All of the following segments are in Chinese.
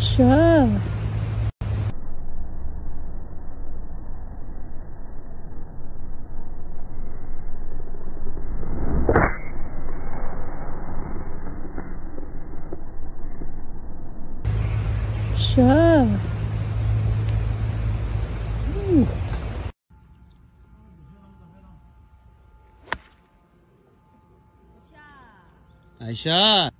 蛇。蛇。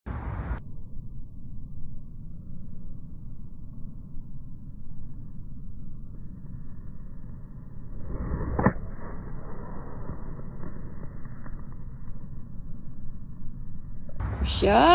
Kuşa. Kuşa.